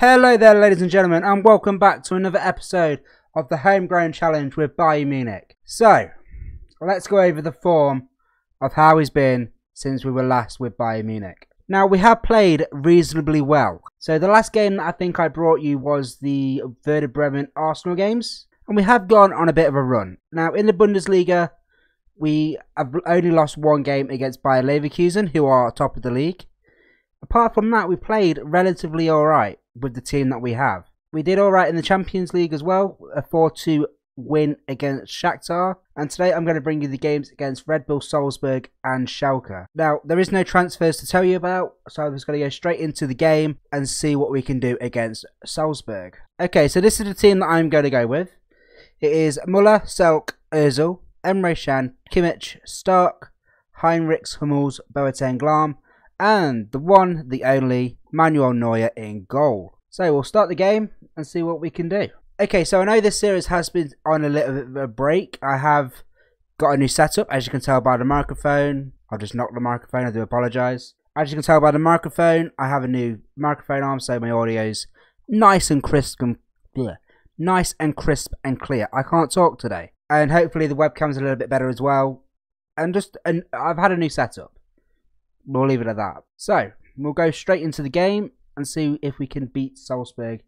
Hello there, ladies and gentlemen, and welcome back to another episode of the Homegrown Challenge with Bayern Munich. So, let's go over the form of how he's been since we were last with Bayern Munich. Now, we have played reasonably well. So, the last game I think I brought you was the Werder Bremen Arsenal games, and we have gone on a bit of a run. Now, in the Bundesliga, we have only lost one game against Bayer Leverkusen, who are top of the league. Apart from that, we played relatively alright with the team that we have. We did alright in the Champions League as well, a 4-2 win against Shakhtar. And today I'm going to bring you the games against Red Bull Salzburg and Schalke. Now, there is no transfers to tell you about, so I'm just going to go straight into the game and see what we can do against Salzburg. Okay, so this is the team that I'm going to go with. It is Muller, Selk, Ozil, Emre Can, Kimmich, Stark, Heinrichs, Hummels, Boateng, Lahm, and the one, the only, Manuel Neuer in goal. So we'll start the game and see what we can do. Okay, so I know this series has been on a little bit of a break. I have got a new setup, as you can tell by the microphone. I'll just knock the microphone, I do apologise. As you can tell by the microphone, I have a new microphone arm, so my audio's nice and crisp and bleh, nice and crisp and clear. I can't talk today. And hopefully the webcam's a little bit better as well. And just, and I've had a new setup. We'll leave it at that. So, we'll go straight into the game and see if we can beat Salzburg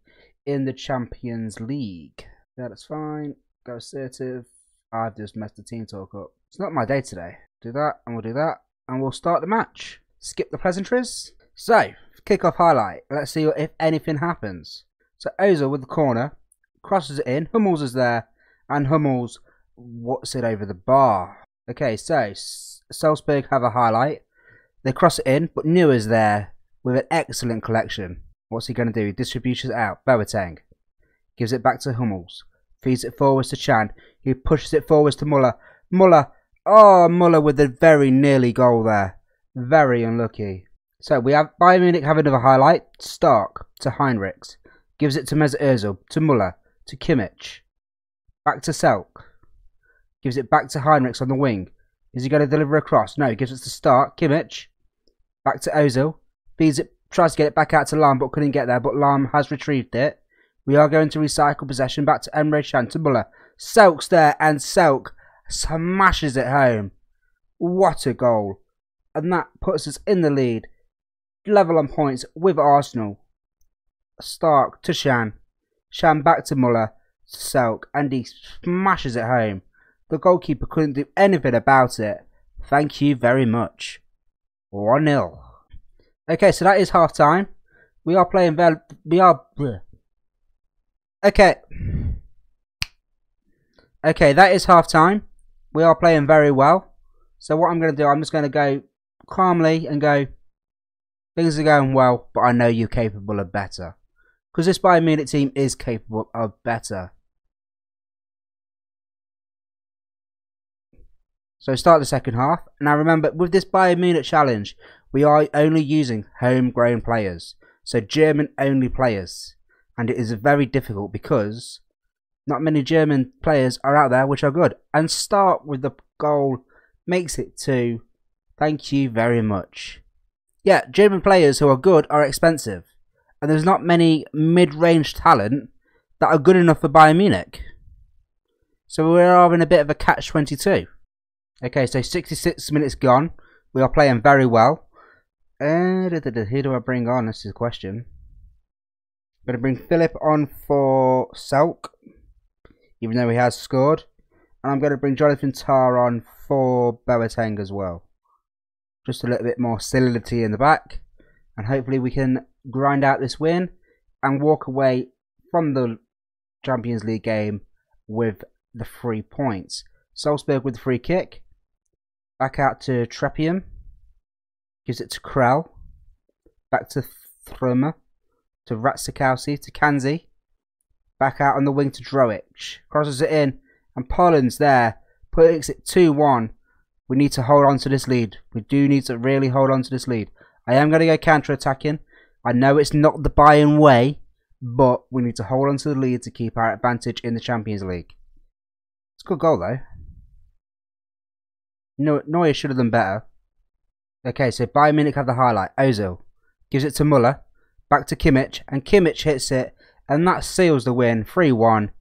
in the Champions League. Yeah, that's fine. Go assertive. I've just messed the team talk up. It's not my day today. Do that, and we'll do that, and we'll start the match. Skip the pleasantries. So, kick-off highlight. Let's see if anything happens. So, Ozil with the corner. Crosses it in. Hummels is there. And Hummels what's it over the bar. Okay, so, Salzburg have a highlight. They cross it in, but Neuer's there with an excellent collection. What's he going to do? He distributes it out. Boateng gives it back to Hummels. Feeds it forwards to Can, He pushes it forwards to Muller. Muller. Oh, Muller with a very nearly goal there. Very unlucky. So we have Bayern Munich have another highlight. Stark to Heinrichs. Gives it to Mesut Ozil. To Muller. To Kimmich. Back to Selk. Gives it back to Heinrichs on the wing. Is he going to deliver a cross? No, he gives it to Stark. Kimmich. Back to Ozil. Tries to get it back out to Lahm, but couldn't get there. But Lahm has retrieved it. We are going to recycle possession back to Emre Muller. Selk's there, and Selk smashes it home. What a goal. And that puts us in the lead. Level on points with Arsenal. Stark to Can. Can back to Muller. Selk, and he smashes it home. The goalkeeper couldn't do anything about it. Thank you very much. 1 0. Okay, so that is half time. We are playing very. We are. Okay. Okay, that is half time. We are playing very well. So what I'm going to do, I'm just going to go calmly and go. Things are going well, but I know you're capable of better. Because this Bayern Munich team is capable of better. So start the second half. Now remember, with this Bayern Munich challenge, we are only using homegrown players. So German only players. And it is very difficult because not many German players are out there which are good. And start with the goal makes it two. Thank you very much. Yeah, German players who are good are expensive. And there's not many mid-range talent that are good enough for Bayern Munich. So we're in a bit of a catch-22. Okay, so 66 minutes gone. We are playing very well. Uh, who do I bring on? This is the question. I'm going to bring Philip on for Selk, even though he has scored. And I'm going to bring Jonathan Tah on for Boateng as well. Just a little bit more solidity in the back. And hopefully we can grind out this win and walk away from the Champions League game with the three points. Salzburg with the free kick. Back out to Trepium. Gives it to Krell. Back to Thrummer. To Rzatkowski. To Kanzi. Back out on the wing to Droich. Crosses it in. And Poland's there. Puts it 2-1. We need to hold on to this lead. We do need to really hold on to this lead. I am going to go counter-attacking. I know it's not the Bayern way. But we need to hold on to the lead to keep our advantage in the Champions League. It's a good goal though. Neuer should have done better. Okay, so Bayern Munich have the highlight. Ozil gives it to Muller. back to Kimmich, and Kimmich hits it, and that seals the win 3 1.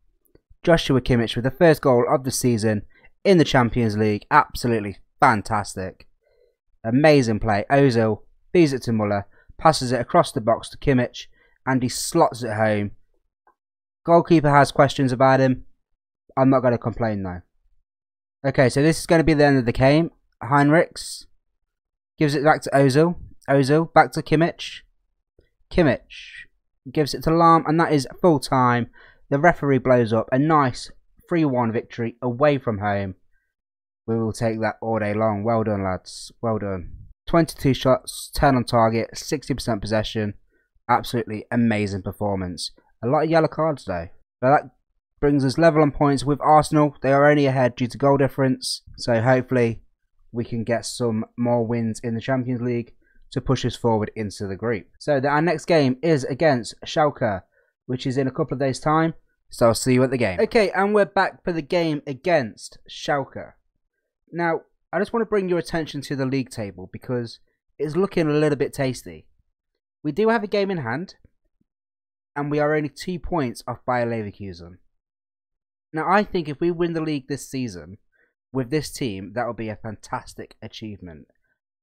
Joshua Kimmich with the first goal of the season in the Champions League. Absolutely fantastic. Amazing play. Ozil feeds it to Muller, passes it across the box to Kimmich, and he slots it home. Goalkeeper has questions about him. I'm not going to complain though. Okay, so this is going to be the end of the game. Heinrichs gives it back to Ozil. Ozil back to Kimmich. Kimmich gives it to Lahm, and that is full time. The referee blows up a nice 3 1 victory away from home. We will take that all day long. Well done, lads. Well done. 22 shots, 10 on target, 60% possession. Absolutely amazing performance. A lot of yellow cards, though. So that brings us level on points with Arsenal. They are only ahead due to goal difference. So hopefully we can get some more wins in the Champions League to push us forward into the group. So the, our next game is against Schalke, which is in a couple of days' time. So I'll see you at the game. Okay, and we're back for the game against Schalke. Now, I just want to bring your attention to the league table because it's looking a little bit tasty. We do have a game in hand, and we are only two points off Bayer Leverkusen. Now, I think if we win the league this season with this team, that will be a fantastic achievement.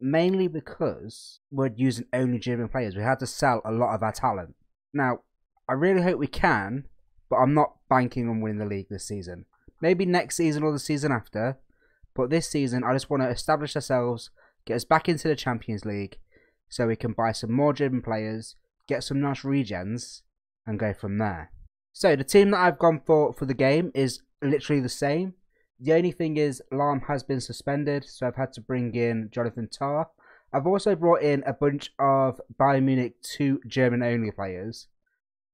Mainly because we're using only German players. We had to sell a lot of our talent. Now, I really hope we can, but I'm not banking on winning the league this season. Maybe next season or the season after, but this season, I just want to establish ourselves, get us back into the Champions League, so we can buy some more German players, get some nice regens, and go from there. So the team that I've gone for for the game is literally the same. The only thing is Lahm has been suspended, so I've had to bring in Jonathan Tah. I've also brought in a bunch of Bayern Munich 2 German only players,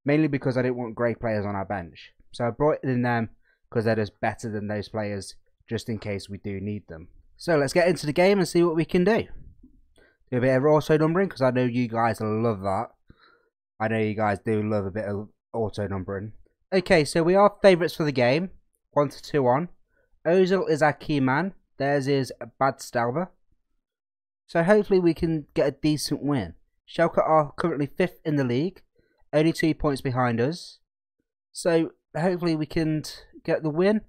mainly because I didn't want great players on our bench. So I brought in them because they're just better than those players just in case we do need them. So let's get into the game and see what we can do. Do a bit of auto numbering because I know you guys love that. I know you guys do love a bit of auto numbering. Okay, so we are favourites for the game. 1 to 2 on. Ozil is our key man. Theirs is Badstuber. So hopefully we can get a decent win. Schalke are currently 5th in the league. Only 2 points behind us. So hopefully we can get the win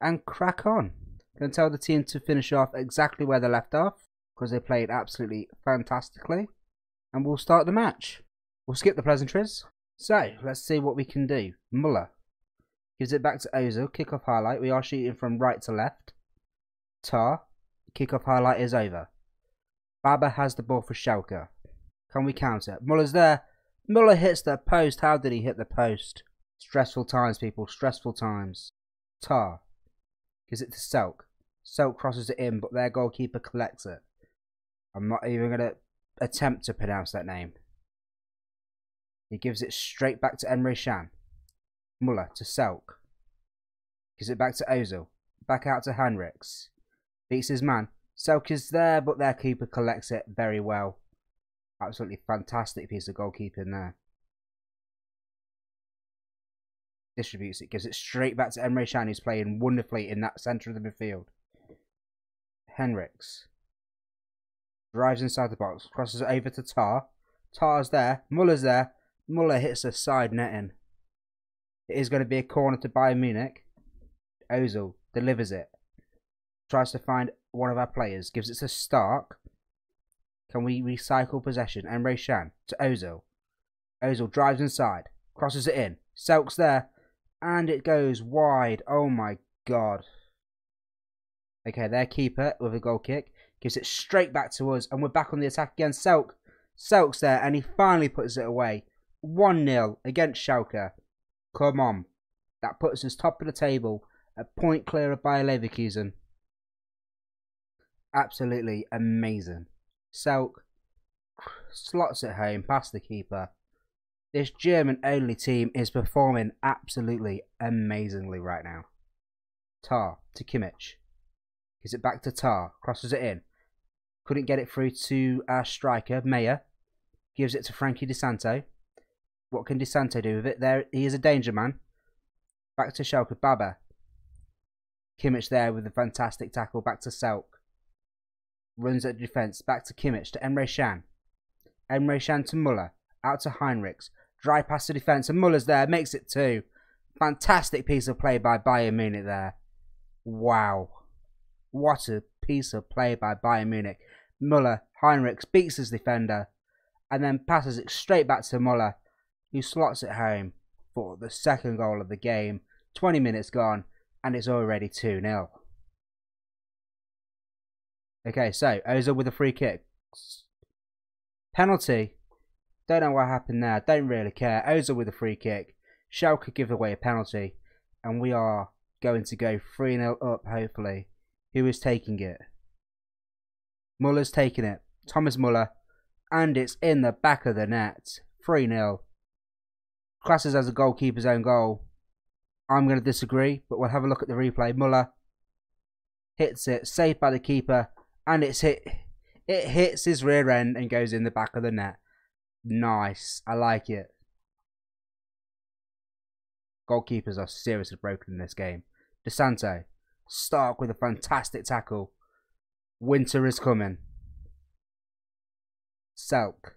and crack on. Can tell the team to finish off exactly where they left off because they played absolutely fantastically. And we'll start the match. We'll skip the pleasantries. So, let's see what we can do. Muller gives it back to Ozil. Kick-off highlight. We are shooting from right to left. Tah. Kick-off highlight is over. Baba has the ball for Schalke. Can we counter? Muller's there. Muller hits the post. How did he hit the post? Stressful times, people. Stressful times. Tah gives it to Selk. Selk crosses it in, but their goalkeeper collects it. I'm not even going to attempt to pronounce that name. He gives it straight back to Emre Can. Muller to Selk. Gives it back to Ozil. Back out to Henrichs. Beats his man. Selk is there, but their keeper collects it very well. Absolutely fantastic piece of goalkeeping there. Distributes it, gives it straight back to Emre Can, who's playing wonderfully in that centre of the midfield. Henrichs drives inside the box, crosses it over to Tah. Tah's there, Muller's there, Muller hits a side netting. It is going to be a corner to Bayern Munich. Ozil delivers it. Tries to find one of our players. Gives it to Stark. Can we recycle possession? Emre Can to Ozil. Ozil drives inside. Crosses it in. Selk's there. And it goes wide. Oh my god. Okay, their keeper with a goal kick. Gives it straight back to us. And we're back on the attack again. Selk. Selk's there. And he finally puts it away. 1-0 against Schalke. Come on. That puts us top of the table. A point clear of Bayer Leverkusen. Absolutely amazing. Selk slots it home past the keeper. This German only team is performing absolutely amazingly right now. Tah to Kimmich. Gives it back to Tah. Crosses it in. Couldn't get it through to our striker, Meyer. Gives it to Frankie Di Santo. What can Di Santo do with it? There, he is a danger man. Back to Schalke, Baba. Kimmich there with a fantastic tackle. Back to Selk. Runs at defence. Back to Kimmich to Emre Can. Emre Can to Muller. Out to Heinrichs. Dry pass to defence. And Muller's there. Makes it two. Fantastic piece of play by Bayern Munich there. Wow. What a piece of play by Bayern Munich. Muller, Heinrichs beats his defender and then passes it straight back to Muller, who slots it home for the second goal of the game. 20 minutes gone, and it's already 2 0. Okay, so Ozil with a free kick. Penalty. Don't know what happened there. Don't really care. Ozil with a free kick. Schalke give away a penalty. And we are going to go 3 0 up, hopefully. Who is taking it? Muller's taking it. Thomas Muller. And it's in the back of the net. 3 0. Classes as a goalkeeper's own goal. I'm going to disagree, but we'll have a look at the replay. Muller hits it, saved by the keeper, and it's hit. It hits his rear end and goes in the back of the net. Nice. I like it. Goalkeepers are seriously broken in this game. Di Santo. Stark with a fantastic tackle. Winter is coming. Selk.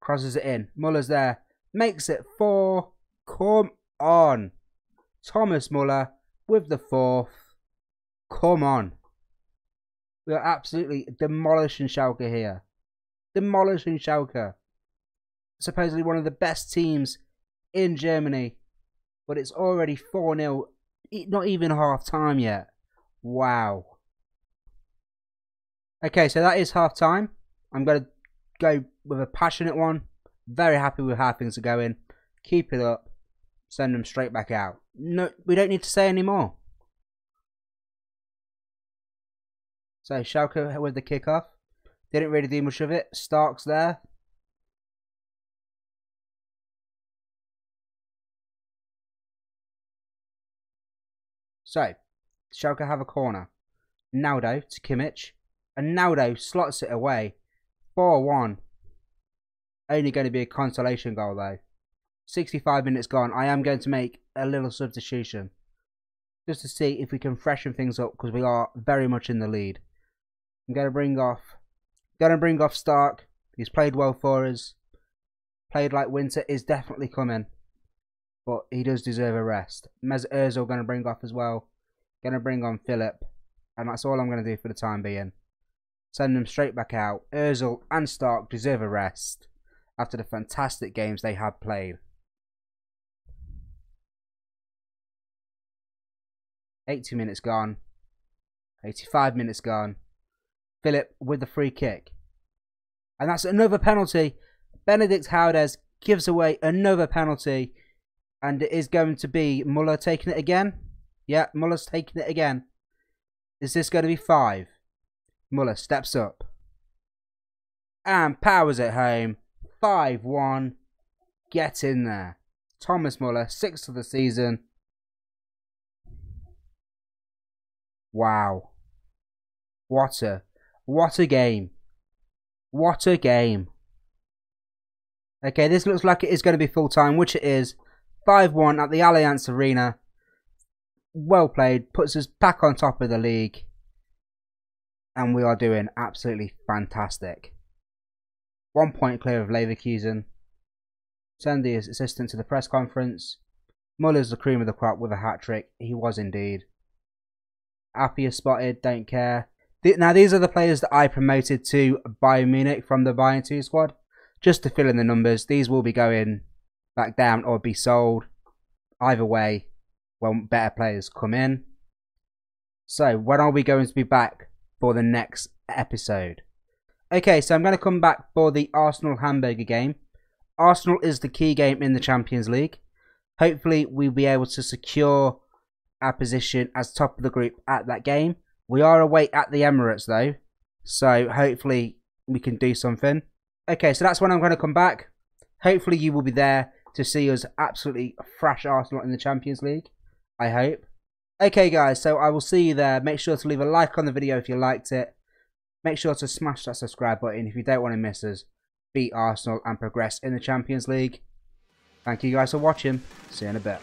Crosses it in. Muller's there. Makes it four. Come on. Thomas Muller with the fourth. Come on. We are absolutely demolishing Schalke here. Demolishing Schalke. Supposedly one of the best teams in Germany. But it's already 4 0. Not even half time yet. Wow. Okay, so that is half time. I'm going to go with a passionate one. Very happy with how things are going. Keep it up. Send them straight back out. No, we don't need to say any more. So Schalke with the kickoff. Didn't really do much of it. Stark's there. So, Schalke have a corner. Naldo to Kimmich. And Naldo slots it away. 4-1. Only going to be a consolation goal though. 65 minutes gone. I am going to make a little substitution. Just to see if we can freshen things up because we are very much in the lead. I'm going to bring off... Going to bring off Stark. He's played well for us. Played like Winter is definitely coming. But he does deserve a rest. Mesut Ozil going to bring off as well. Going to bring on Philip. And that's all I'm going to do for the time being. Send them straight back out. Ozil and Stark deserve a rest after the fantastic games they have played. 80 minutes gone. 85 minutes gone. Philip with the free kick. And that's another penalty. Benedikt Höwedes gives away another penalty. And it is going to be Muller taking it again. Yeah, Muller's taking it again. Is this going to be five? Muller steps up. And powers it home. 5-1. Get in there. Thomas Muller, sixth of the season. Wow. What a what a game. What a game. Okay, this looks like it is going to be full time, which it is. 5-1 at the Allianz Arena. Well played. Puts us back on top of the league. And we are doing absolutely fantastic. One point clear of Leverkusen. Send the assistant to the press conference. Muller's the cream of the crop with a hat trick. He was indeed. Appiah spotted, don't care. Now, these are the players that I promoted to Bayern Munich from the Bayern 2 squad. Just to fill in the numbers. These will be going back down or be sold. Either way, when better players come in. So, when are we going to be back for the next episode? Okay, so I'm going to come back for the Arsenal Hamburger game. Arsenal is the key game in the Champions League. Hopefully, we'll be able to secure our position as top of the group at that game. We are away at the Emirates though, so hopefully we can do something. Okay, so that's when I'm going to come back. Hopefully you will be there to see us absolutely thrash Arsenal in the Champions League. I hope. Okay guys, so I will see you there. Make sure to leave a like on the video if you liked it. Make sure to smash that subscribe button if you don't want to miss us beat Arsenal and progress in the Champions League. Thank you guys for watching. See you in a bit.